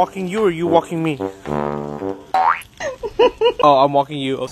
walking you or you walking me? oh, I'm walking you.